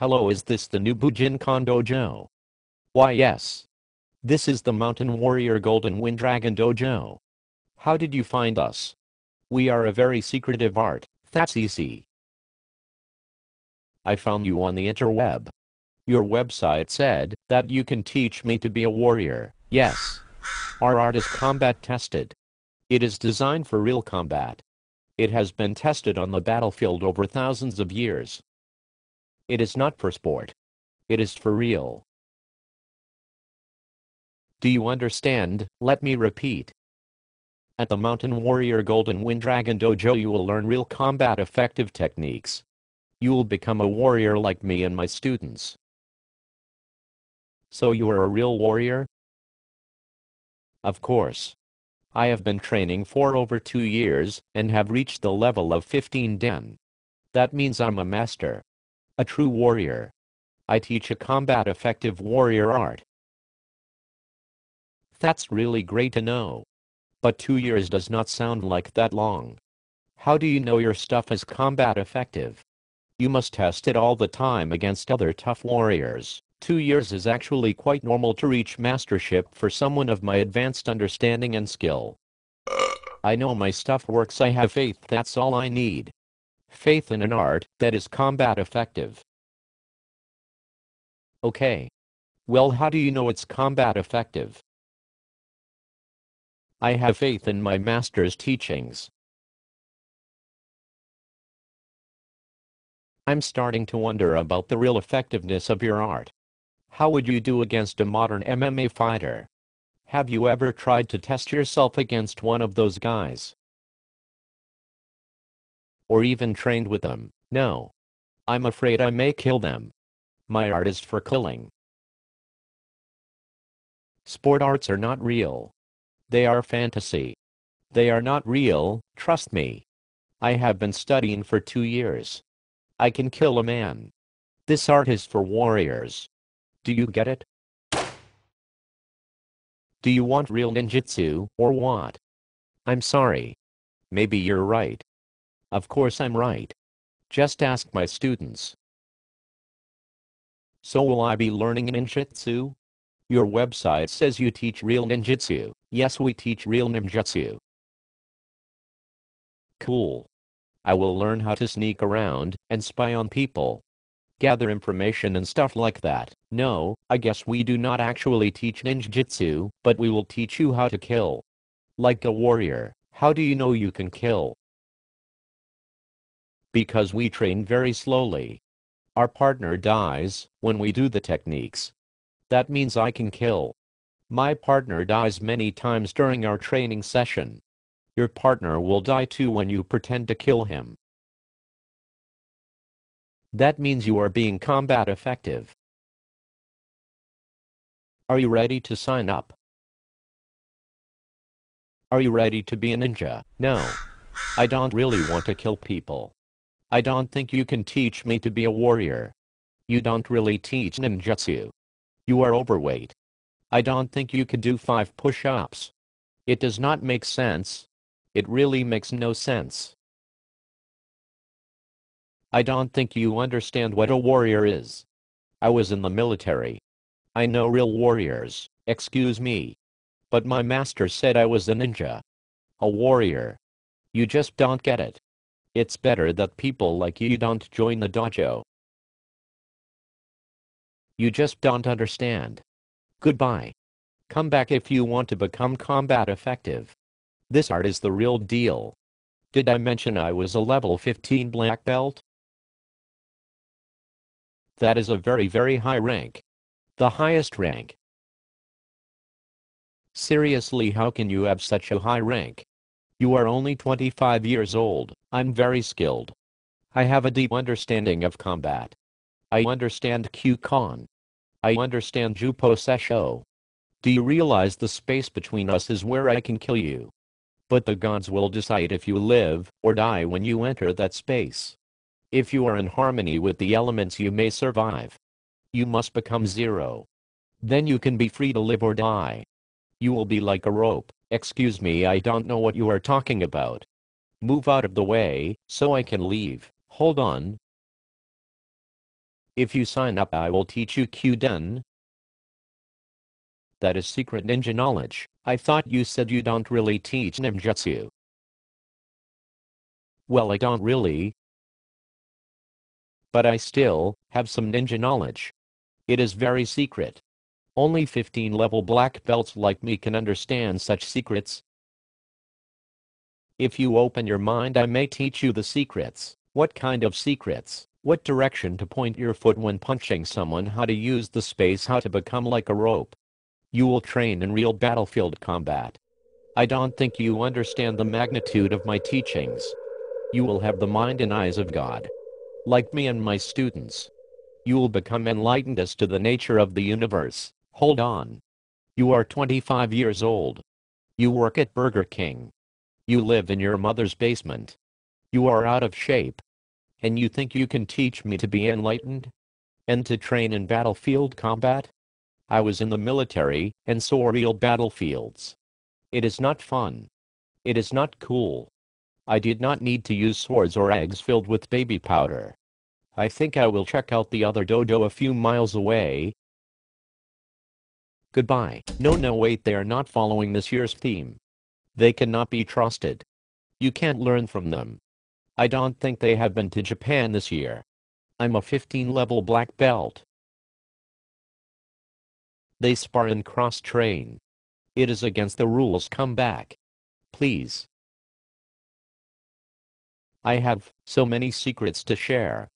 Hello, is this the new Bujinkan Dojo? Why, yes. This is the Mountain Warrior Golden Wind Dragon Dojo. How did you find us? We are a very secretive art, that's easy. I found you on the interweb. Your website said that you can teach me to be a warrior. Yes. Our art is combat tested. It is designed for real combat. It has been tested on the battlefield over thousands of years. It is not for sport. It is for real. Do you understand? Let me repeat. At the Mountain Warrior Golden Wind Dragon Dojo you will learn real combat effective techniques. You will become a warrior like me and my students. So you are a real warrior? Of course. I have been training for over two years and have reached the level of 15 Dan. That means I'm a master. A true warrior. I teach a combat effective warrior art. That's really great to know. But two years does not sound like that long. How do you know your stuff is combat effective? You must test it all the time against other tough warriors. Two years is actually quite normal to reach mastership for someone of my advanced understanding and skill. I know my stuff works I have faith that's all I need faith in an art that is combat effective. Okay. Well, how do you know it's combat effective? I have faith in my master's teachings. I'm starting to wonder about the real effectiveness of your art. How would you do against a modern MMA fighter? Have you ever tried to test yourself against one of those guys? Or even trained with them. No. I'm afraid I may kill them. My art is for killing. Sport arts are not real. They are fantasy. They are not real, trust me. I have been studying for two years. I can kill a man. This art is for warriors. Do you get it? Do you want real ninjutsu, or what? I'm sorry. Maybe you're right. Of course I'm right. Just ask my students. So will I be learning ninjutsu? Your website says you teach real ninjutsu. Yes, we teach real ninjutsu. Cool. I will learn how to sneak around and spy on people. Gather information and stuff like that. No, I guess we do not actually teach ninjutsu, but we will teach you how to kill. Like a warrior, how do you know you can kill? Because we train very slowly. Our partner dies when we do the techniques. That means I can kill. My partner dies many times during our training session. Your partner will die too when you pretend to kill him. That means you are being combat effective. Are you ready to sign up? Are you ready to be a ninja? No. I don't really want to kill people. I don't think you can teach me to be a warrior. You don't really teach ninjutsu. You are overweight. I don't think you could do five push-ups. It does not make sense. It really makes no sense. I don't think you understand what a warrior is. I was in the military. I know real warriors, excuse me. But my master said I was a ninja. A warrior. You just don't get it. It's better that people like you don't join the dojo. You just don't understand. Goodbye. Come back if you want to become combat effective. This art is the real deal. Did I mention I was a level 15 black belt? That is a very very high rank. The highest rank. Seriously how can you have such a high rank? You are only 25 years old. I'm very skilled. I have a deep understanding of combat. I understand Kukan. I understand Juppo Sessho. Do you realize the space between us is where I can kill you? But the gods will decide if you live or die when you enter that space. If you are in harmony with the elements you may survive. You must become zero. Then you can be free to live or die. You will be like a rope. Excuse me I don't know what you are talking about. Move out of the way, so I can leave. Hold on. If you sign up I will teach you Kuden. That is secret ninja knowledge. I thought you said you don't really teach ninjutsu. Well I don't really. But I still have some ninja knowledge. It is very secret. Only 15 level black belts like me can understand such secrets. If you open your mind I may teach you the secrets. What kind of secrets? What direction to point your foot when punching someone how to use the space how to become like a rope. You will train in real battlefield combat. I don't think you understand the magnitude of my teachings. You will have the mind and eyes of God. Like me and my students. You will become enlightened as to the nature of the universe. Hold on. You are 25 years old. You work at Burger King. You live in your mother's basement. You are out of shape. And you think you can teach me to be enlightened? And to train in battlefield combat? I was in the military and saw real battlefields. It is not fun. It is not cool. I did not need to use swords or eggs filled with baby powder. I think I will check out the other dojo a few miles away Goodbye. No, no, wait, they are not following this year's theme. They cannot be trusted. You can't learn from them. I don't think they have been to Japan this year. I'm a 15 level black belt. They spar and cross train. It is against the rules. Come back. Please. I have so many secrets to share.